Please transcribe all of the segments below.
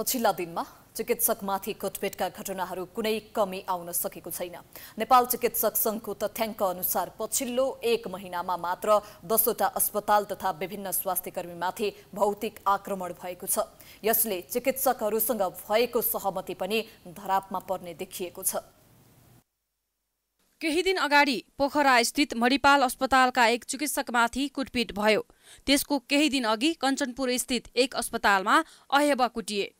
पछिल्ला दिनमा चिकित्सकमाथि कुटपिटका घटनाहरू कुनै कमी आउन सकेको छैन। नेपाल चिकित्सक सङ्घको तथ्याङ्क अनुसार पछिल्लो एक महिनामा मात्र दसवटा अस्पताल तथा विभिन्न स्वास्थ्य कर्मीमाथि भौतिक आक्रमण भएको छ। यसले चिकित्सकहरूसँग भएको सहमति पनि धरापमा पर्ने देखिएको छ। केही दिन अगाडि पोखरा स्थित मणिपाल अस्पतालका एक चिकित्सकमाथि कुटपिट भयो। त्यसको केही दिन अघि कञ्चनपुर स्थित एक अस्पतालमा अहेब कुटिए।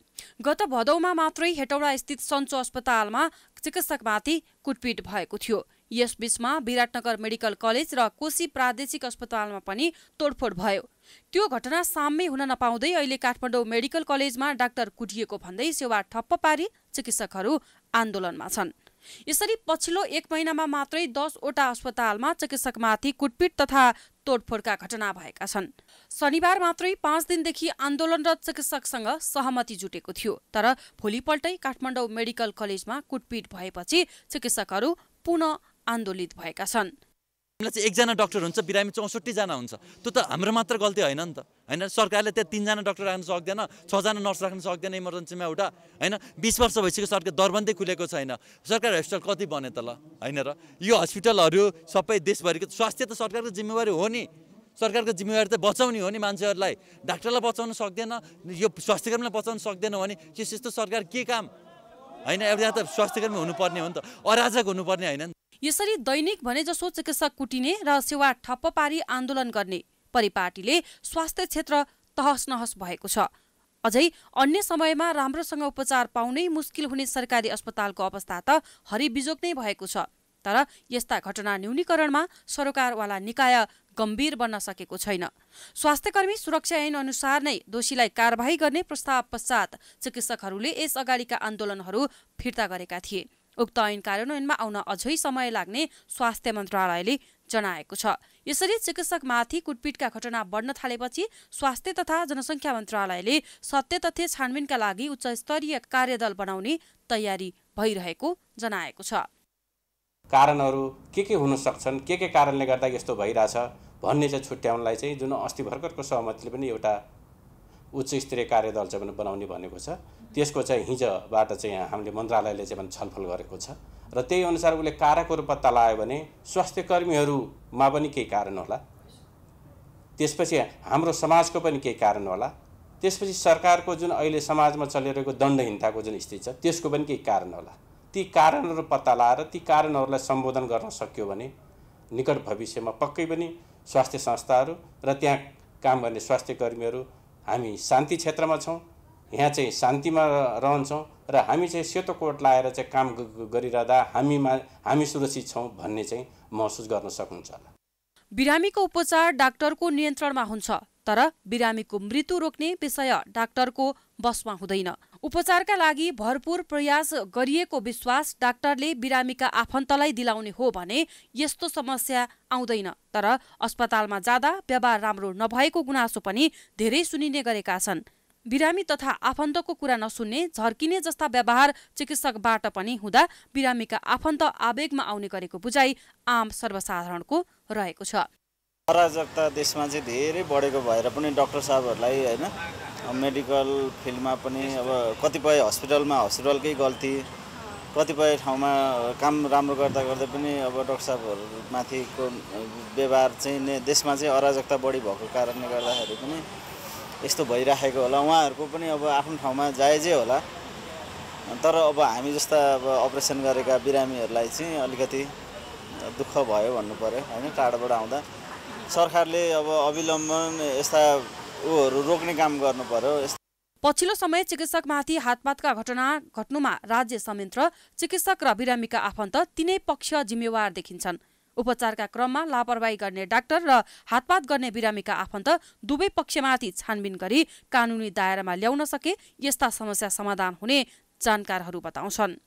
गत भदौमा मात्रै हेटौडा स्थित सन्चो अस्पतालमा चिकित्सकमाथि कुटपिट भएको थियो। यसबीचमा विराटनगर मेडिकल कलेज र कोशी प्रादेशिक अस्पतालमा पनि तोडफोड भयो। त्यो घटना साम्य हुन नपाउँदै अहिले काठमाडौँ मेडिकल कलेजमा डाक्टर कुटिएको भन्दै सेवा ठप्प पारी चिकित्सकहरू आन्दोलनमा छन्। यसरी पछिल्लो एक महिनामा मात्रै दसवटा अस्पतालमा चिकित्सकमाथि कुटपिट तथा तोडफोडका घटना भएका छन्। शनिबार मात्रै पाँच दिनदेखि आन्दोलनरत चिकित्सकसँग सहमति जुटेको थियो तर भोलिपल्टै काठमाडौँ मेडिकल कलेजमा कुटपिट भएपछि चिकित्सकहरू पुनः आन्दोलित भएका छन्। हामीलाई चाहिँ एकजना डक्टर हुन्छ बिरामी चौसठीजना हुन्छ। त्यो त हाम्रो मात्र गल्ती होइन नि त। होइन सरकारले त्यहाँ तिनजना डक्टर राख्न सक्दैन छजना नर्स राख्न सक्दैन इमर्जेन्सीमा एउटा। होइन बिस वर्ष भइसक्यो सरकार दरबन्दी खुलेको छैन। सरकारी हस्पिटल कति बने त ल? होइन र? यो हस्पिटलहरू सबै देशभरिको स्वास्थ्य त सरकारको जिम्मेवारी हो नि। सरकारको जिम्मेवारी त बचाउने हो नि मान्छेहरूलाई। डाक्टरलाई बचाउन सक्दैन यो स्वास्थ्यकर्मीलाई बचाउन सक्दैन भने यस्तो सरकार के काम? होइन एउटा त स्वास्थ्यकर्मी हुनुपर्ने हो नि त। अराजक हुनुपर्ने होइन यसरी दैनिक भने जसो चिकित्सक कुटिने र सेवा ठप्प पारी आन्दोलन गर्ने परिपाटीले स्वास्थ्य क्षेत्र तहस नहस भएको छ। अझै अन्य समयमा राम्रोसँग उपचार पाउनै मुस्किल हुने सरकारी अस्पतालको अवस्था त हरिबिजोग नै भएको छ। तर यस्ता घटना न्यूनीकरणमा सरकारवाला निकाय गम्भीर बन्न सकेको छैन। स्वास्थ्यकर्मी सुरक्षा ऐन अनुसार नै दोषीलाई कारवाही गर्ने प्रस्ताव पश्चात चिकित्सकहरूले यस अगाडिका आन्दोलनहरू फिर्ता गरेका थिए। उक्त ऐन कार्यान्वयनमा आउन अझै समय लाग्ने स्वास्थ्य मन्त्रालयले जनाएको छ। यसरी चिकित्सकमाथि कुटपिटका घटना बढ्न थालेपछि स्वास्थ्य तथा जनसङ्ख्या मन्त्रालयले सत्य तथ्य छानबिनका लागि उच्च स्तरीय कार्यदल बनाउने तयारी भइरहेको जनाएको छ। कारणहरू के के हुन सक्छन्? के के कारणले गर्दा यस्तो भइरहेछ? भन्ने चाहिँ छुट्याउनलाई चाहिँ जुन अस्ति भर्खरको सहमतिले पनि एउटा उच्च स्तरीय कार्यदल चाहिँ पनि बनाउने भनेको छ। त्यसको चाहिँ हिजोबाट चाहिँ हामीले मन्त्रालयले चाहिँ पनि छलफल गरेको छ। र त्यही अनुसार उसले कारकहरू पत्ता लगायो भने स्वास्थ्य कर्मीहरूमा पनि केही कारण होला। त्यसपछि हाम्रो समाजको पनि केही कारण होला। त्यसपछि सरकारको जुन अहिले समाजमा चलिरहेको दण्डहीनताको जुन स्थिति छ त्यसको पनि केही कारण होला। ती कारणहरू पत्ता लगाएर ती कारणहरूलाई सम्बोधन गर्न सक्यो भने निकट भविष्यमा पक्कै पनि स्वास्थ्य संस्थाहरू र त्यहाँ काम गर्ने स्वास्थ्य कर्मीहरू हामी शान्ति क्षेत्रमा छौँ यहाँ चाहिँ शान्तिमा रहन्छौँ र हामी चाहिँ सेतो कोट लाएर चाहिँ काम गरिरहँदा हामीमा हामी सुरक्षित छौँ भन्ने चाहिँ महसुस गर्न सक्नुहुन्छ होला। बिरामीको उपचार डाक्टरको नियन्त्रणमा हुन्छ तर बिरामीको मृत्यु रोक्ने विषय डाक्टरको बसमा हुँदैन। उपचारका लागि भरपूर प्रयास गरिएको विश्वास डाक्टरले बिरामीका आफन्तलाई दिलाउने हो भने यस्तो समस्या आउँदैन। तर अस्पतालमा जाँदा व्यवहार राम्रो नभएको गुनासो पनि धेरै सुनिने गरेका छन्। बिरामी तथा आफन्तको कुरा नसुन्ने झर्किने जस्ता व्यवहार चिकित्सकबाट पनि हुँदा बिरामीका आफन्त आवेगमा आउने गरेको बुझाइ आम सर्वसाधारणको रहेको छ। अराजकता देशमा चाहिँ धेरै बढेको भएर पनि डक्टर साहबहरूलाई होइन मेडिकल फिल्डमा पनि अब कतिपय हस्पिटलमा हस्पिटलकै गल्ती। कतिपय ठाउँमा काम राम्रो गर्दा गर्दै पनि अब डक्टर साहबहरूमाथिको व्यवहार चाहिँ देशमा चाहिँ अराजकता बढी भएको कारणले गर्दाखेरि पनि यस्तो भइराखेको होला। उहाँहरूको पनि अब आफ्नो ठाउँमा जायजै होला। तर अब हामी जस्ता अब अपरेसन गरेका बिरामीहरूलाई चाहिँ अलिकति दुःख भयो भन्नु पऱ्यो होइन? टाढोबाट आउँदा। सरकारले अब अविलम्बन यस्ता उहरू रोक्ने काम गर्नु पर्यो। पछिल्लो समय चिकित्सकमाथि हातपातका घटना घट्नुमा राज्य संयन्त्र चिकित्सक र बिरामीका आफन्त तिनै पक्ष जिम्मेवार देखिन्छन्। उपचारका क्रममा लापरवाही गर्ने डाक्टर र हातपात गर्ने बिरामीका आफन्त दुवै पक्षमाथि छानबिन गरी कानुनी दायरामा ल्याउन सके यस्ता समस्या समाधान हुने जानकारहरू बताउँछन्।